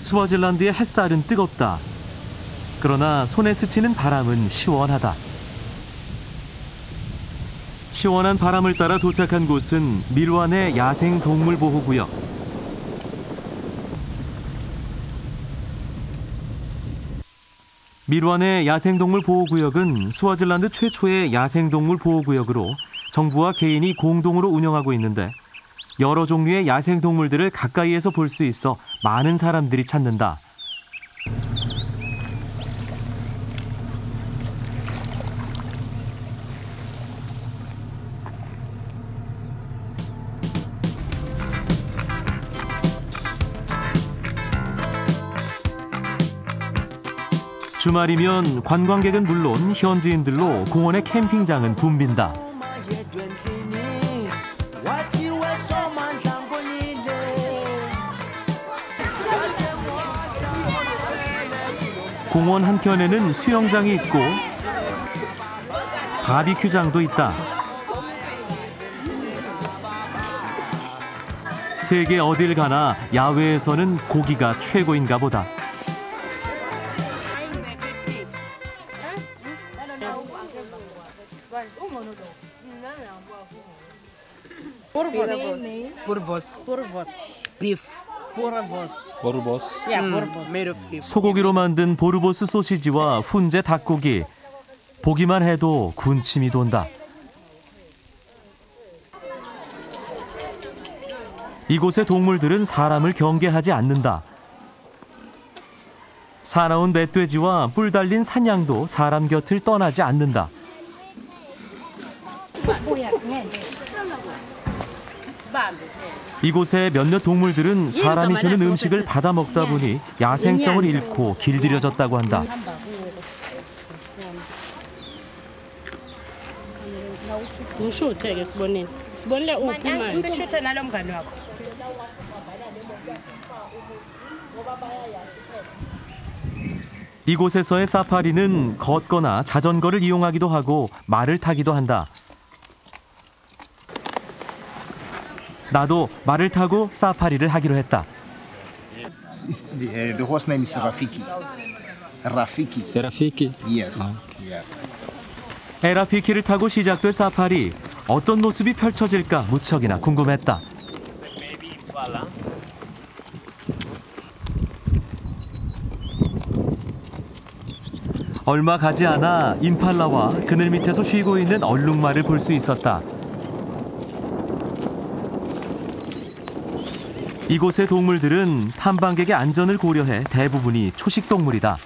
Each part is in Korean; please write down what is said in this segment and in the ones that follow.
스와질란드의 햇살은 뜨겁다. 그러나 손에 스치는 바람은 시원하다. 시원한 바람을 따라 도착한 곳은 밀완의 야생 동물 보호 구역. 밀완의 야생동물 보호구역은 스와질란드 최초의 야생동물 보호구역으로 정부와 개인이 공동으로 운영하고 있는데 여러 종류의 야생 동물들을 가까이에서 볼 수 있어 많은 사람들이 찾는다. 주말이면 관광객은 물론 현지인들로 공원의 캠핑장은 붐빈다. 공원 한켠에는 수영장이 있고 바비큐장도 있다. 세계 어딜 가나 야외에서는 고기가 최고인가 보다. Beef. Yeah, porvos. made of beef. 소고기로 만든 보르보스 소시지와 훈제 닭고기. 보기만 해도 군침이 돈다. 이곳의 동물들은 사람을 경계하지 않는다. 사나운 멧돼지와 뿔 달린 사냥도 사람 곁을 떠나지 않는다. 이곳의 몇몇 동물들은 사람이 주는 음식을 받아 먹다 보니 야생성을 잃고 길들여졌다고 한다. wakho. 이곳에서의 사파리는 걷거나 자전거를 이용하기도 하고 말을 타기도 한다. 나도 말을 타고 사파리를 하기로 했다. Uh, the horse name is Rafiki. Rafiki. Rafiki. Yes. Yeah. 에라피키를 타고 시작될 사파리. 어떤 모습이 펼쳐질까 무척이나 궁금했다. 얼마 가지 않아 임팔라와 그늘 밑에서 쉬고 있는 얼룩말을 볼 수 있었다. 이곳의 동물들은 탐방객의 안전을 고려해 대부분이 초식 동물이다.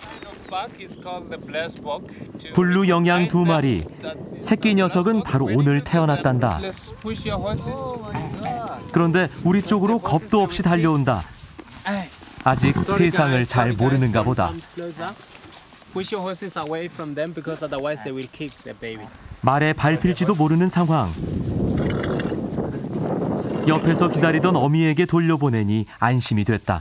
Blue 영양 두 마리. 새끼 녀석은 바로 오늘 태어났단다. 그런데 우리 쪽으로 겁도 없이 달려온다. 아직 세상을 잘 모르는가 보다. 말에 밟힐지도 모르는 상황. 옆에서 기다리던 어미에게 돌려보내니 안심이 됐다.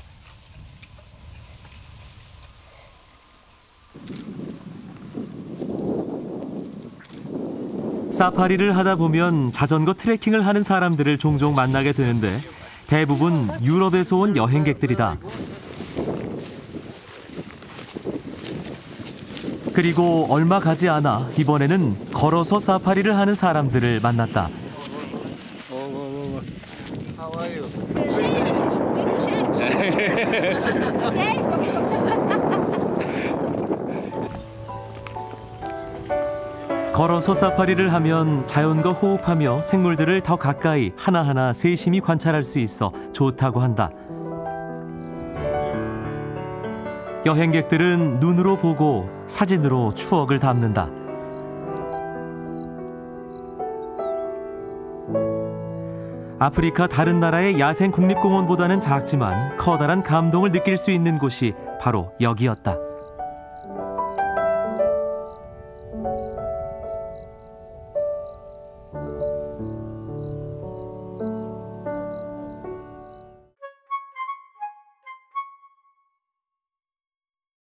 사파리를 하다 보면 자전거 트레킹을 하는 사람들을 종종 만나게 되는데 대부분 유럽에서 온 여행객들이다. 그리고 얼마 가지 않아 이번에는 걸어서 사파리를 하는 사람들을 만났다. 걸어서 사파리를 하면 자연과 호흡하며 생물들을 더 가까이 하나하나 세심히 관찰할 수 있어 좋다고 한다. 여행객들은 눈으로 보고 사진으로 추억을 담는다. 아프리카 다른 나라의 야생 국립공원보다는 작지만 커다란 감동을 느낄 수 있는 곳이 바로 여기였다.